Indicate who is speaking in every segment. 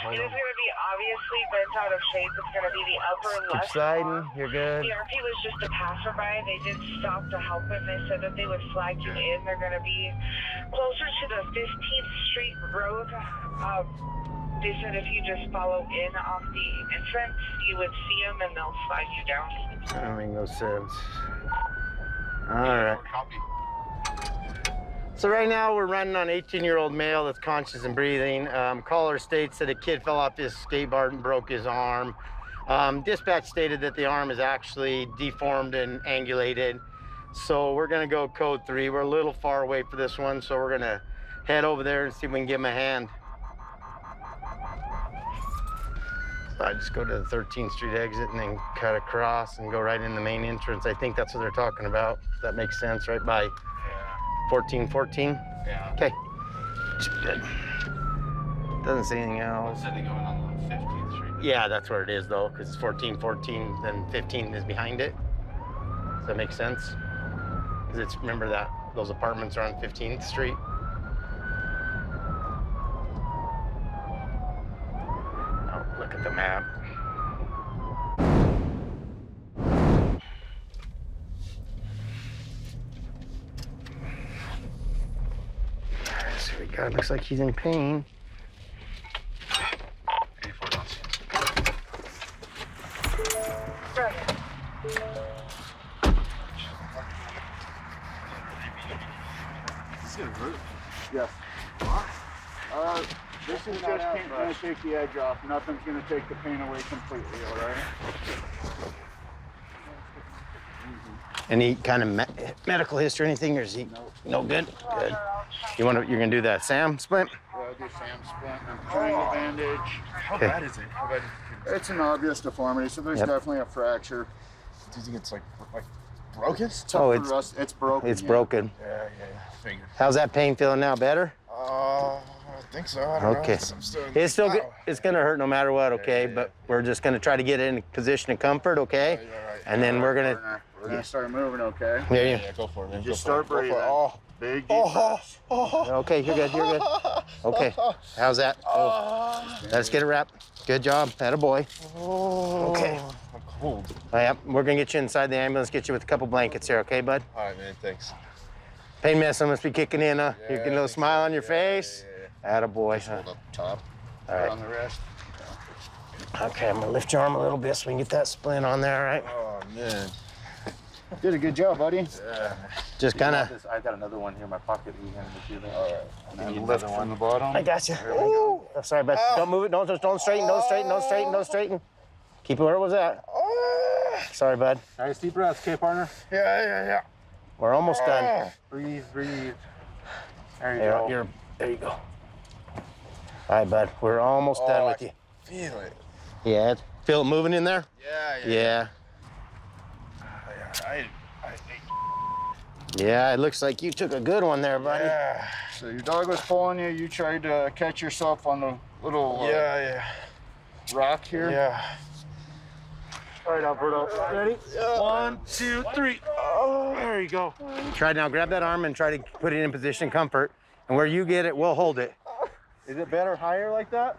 Speaker 1: Hold
Speaker 2: It is
Speaker 1: on.
Speaker 2: going to be obviously bent out of shape. It's going to be the upper
Speaker 1: Keep
Speaker 2: left
Speaker 1: sliding.
Speaker 2: arm.
Speaker 1: You're good.
Speaker 2: The RP was just a passerby. They did stop to help him. They said that they would flag you in. They're going to be closer to the 15th Street Road. Um, they said if you just follow in off the entrance, you would see them and they'll flag you down.
Speaker 1: That don't make no sense. All right.
Speaker 3: Copy.
Speaker 1: So right now we're running on 18-year-old male that's conscious and breathing. Um, caller states that a kid fell off his skateboard and broke his arm. Um, dispatch stated that the arm is actually deformed and angulated. So we're gonna go code three. We're a little far away for this one, so we're gonna head over there and see if we can give him a hand. So I just go to the 13th Street exit and then cut across and go right in the main entrance. I think that's what they're talking about. That makes sense, right by 1414.
Speaker 3: Yeah.
Speaker 1: Okay. Good. Doesn't say anything else.
Speaker 3: Said they going on the 15th Street.
Speaker 1: Yeah, that's where it is though, because it's 1414, then 15 is behind it. Does that make sense? Because it's remember that those apartments are on 15th Street. Oh, look at the map. Got. Looks like he's in pain.
Speaker 3: 84 dots.
Speaker 4: Yes. This is just gonna take the edge off. Nothing's gonna take the pain away completely, all right?
Speaker 1: Any kind of me medical history, anything, or is he no good? Good. You want to? You're gonna do that Sam splint?
Speaker 4: Uh, do Sam splint and triangle bandage.
Speaker 3: How
Speaker 1: Okay.
Speaker 3: bad is it? How bad?
Speaker 4: It's an obvious deformity, so there's
Speaker 1: Yep.
Speaker 4: definitely a fracture.
Speaker 3: Do you think it's like like broken?
Speaker 4: Tough
Speaker 1: Oh, it's-
Speaker 4: us. It's broken.
Speaker 1: It's
Speaker 4: yeah.
Speaker 1: broken.
Speaker 3: Yeah, yeah, yeah. Figured.
Speaker 1: How's that pain feeling now? Better?
Speaker 3: Uh, I think so. I don't
Speaker 1: Okay.
Speaker 3: know. I'm still,
Speaker 1: It's still good. It's gonna hurt no matter what. Okay,
Speaker 3: yeah, yeah.
Speaker 1: but we're just gonna try to get it in a position of comfort. Okay,
Speaker 3: Yeah, yeah, right.
Speaker 1: and then we're gonna.
Speaker 4: Partner, We're gonna start moving, okay?
Speaker 1: There
Speaker 3: Yeah, yeah, go for it, man.
Speaker 4: Just
Speaker 3: go for
Speaker 4: start
Speaker 3: it. Go for it.
Speaker 4: breathing.
Speaker 3: Oh,
Speaker 4: Big oh, deep
Speaker 3: oh,
Speaker 4: breaths.
Speaker 3: oh,
Speaker 1: Okay, you're good. You're good. Okay. How's that? Oh. oh, let's get it wrapped. Good job. Had a boy.
Speaker 3: oh.
Speaker 1: Okay.
Speaker 3: I'm cold.
Speaker 1: Oh, yep. We're gonna get you inside the ambulance. Get you with a couple blankets here. Okay, bud?
Speaker 3: All right, man. Thanks.
Speaker 1: Pain medicine must be kicking in. Huh?
Speaker 3: Yeah,
Speaker 1: you get a
Speaker 3: I
Speaker 1: little smile
Speaker 3: so.
Speaker 1: on your
Speaker 3: Yeah,
Speaker 1: face.
Speaker 3: Yeah, yeah,
Speaker 1: Had a boy.
Speaker 3: yeah. Hold up top.
Speaker 1: All right.
Speaker 4: On the rest.
Speaker 1: Okay, I'm gonna lift your arm a little bit so we can get that splint on there. All right.
Speaker 3: Oh man.
Speaker 4: Did a good job, buddy.
Speaker 3: Yeah.
Speaker 1: Just kind of.
Speaker 5: This- I got another one here in my pocket. You hand it to me.
Speaker 3: All right.
Speaker 5: And
Speaker 4: And
Speaker 5: then
Speaker 4: lift
Speaker 5: another
Speaker 4: from
Speaker 5: one.
Speaker 4: the bottom.
Speaker 1: I got you. Ooh. Oh, sorry, but don't move it. Don't just don't straighten. Don't straighten. Don't straighten. Don't straighten. Keep it where it was at. Ah. Sorry, bud.
Speaker 5: Nice deep breaths, okay, partner?
Speaker 3: Yeah, yeah, yeah.
Speaker 1: We're almost done. Ah.
Speaker 5: Breathe, breathe. There you
Speaker 1: There,
Speaker 5: go.
Speaker 1: you're, there you go. All right, bud. We're almost oh, done
Speaker 3: Oh,
Speaker 1: with
Speaker 3: I
Speaker 1: you.
Speaker 3: Feel it.
Speaker 1: Yeah. Feel it moving in there?
Speaker 3: Yeah, yeah.
Speaker 1: Yeah.
Speaker 3: Yeah. I, I think.
Speaker 1: Yeah. It looks like you took a good one there, buddy.
Speaker 3: Yeah.
Speaker 4: So your dog was pulling you. You tried to catch yourself on the little uh,
Speaker 3: Yeah,
Speaker 4: rock here.
Speaker 3: yeah. Yeah.
Speaker 5: All right, Alberto. Ready?
Speaker 3: One, two, three. Oh, there you go.
Speaker 1: Try now. Grab that arm and try to put it in position comfort. And where you get it, we'll hold it.
Speaker 5: Is it better higher like that?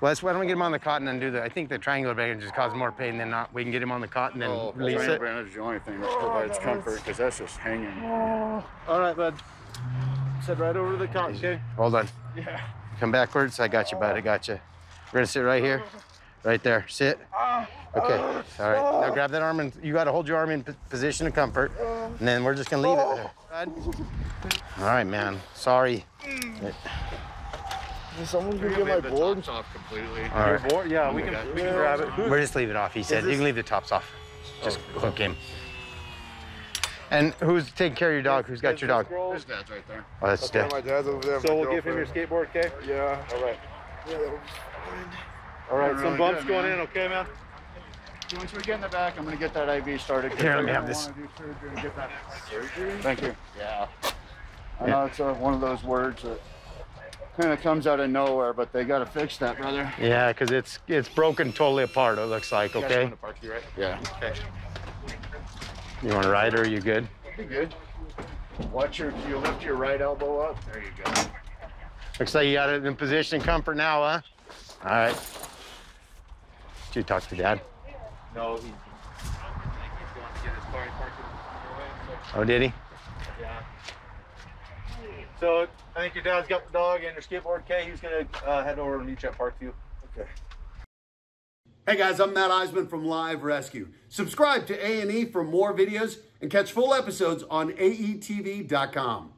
Speaker 1: Well, that's why don't we get him on the cotton and do that? I think the triangular band just causes more pain than not. We can get him on the cotton and
Speaker 4: Oh,
Speaker 1: release
Speaker 4: triangle
Speaker 1: it.
Speaker 4: bandage is the only thing that provides comfort because that's just hanging.
Speaker 5: All right, bud. Sit right over to the cot, okay?
Speaker 1: Hold on.
Speaker 4: Yeah.
Speaker 1: Come backwards. I got you, bud. I got you. We're gonna sit right here. Right there. Sit. Okay. All right. Now grab that arm and you got to hold your arm in p- position of comfort. And then we're just gonna leave it there. Bud. All right, man. Sorry.
Speaker 3: Someone's gonna get my board off completely.
Speaker 1: All right.
Speaker 5: Board? Yeah, we, can, we can grab it.
Speaker 1: We're just leaving it off. He said you can leave the tops off. Just hook him. And who's taking care of your dog? Who's got your dog?
Speaker 4: His dad's right there.
Speaker 1: Oh, that's
Speaker 3: Okay,
Speaker 1: Steph.
Speaker 3: my dad's over there.
Speaker 5: So we'll give him your skateboard, okay?
Speaker 3: Yeah.
Speaker 5: All right.
Speaker 3: Yeah, that'll be fine.
Speaker 5: All right,
Speaker 4: Really
Speaker 5: some bumps
Speaker 4: good,
Speaker 5: going
Speaker 4: man.
Speaker 5: in, okay, man?
Speaker 4: Once we get in the back, I'm gonna get that IV started.
Speaker 1: Here, let me have this.
Speaker 4: wanna do surgery and get that surgery. Thank you. Yeah. I know it's uh, one of those words that kind of comes out of nowhere, but they gotta fix that, brother.
Speaker 1: Yeah, because it's it's broken totally apart. It looks like.
Speaker 3: You
Speaker 1: Okay.
Speaker 3: park you right?
Speaker 4: Yeah.
Speaker 3: Okay.
Speaker 1: You want to ride or are you good?
Speaker 4: Be good. Watch your, you lift your right elbow up. There you go.
Speaker 1: Looks like you got it in position comfort now, huh? All right. Did you talk to dad?
Speaker 5: No, he's
Speaker 1: Oh, did he? Yeah.
Speaker 5: So I think your dad's got the dog and your skateboard. Okay, he's gonna uh, head over and meet you at Parkview.
Speaker 6: Okay.
Speaker 7: Hey guys, I'm Matt Iseman from Live Rescue. Subscribe to A&E for more videos and catch full episodes on aetv.com.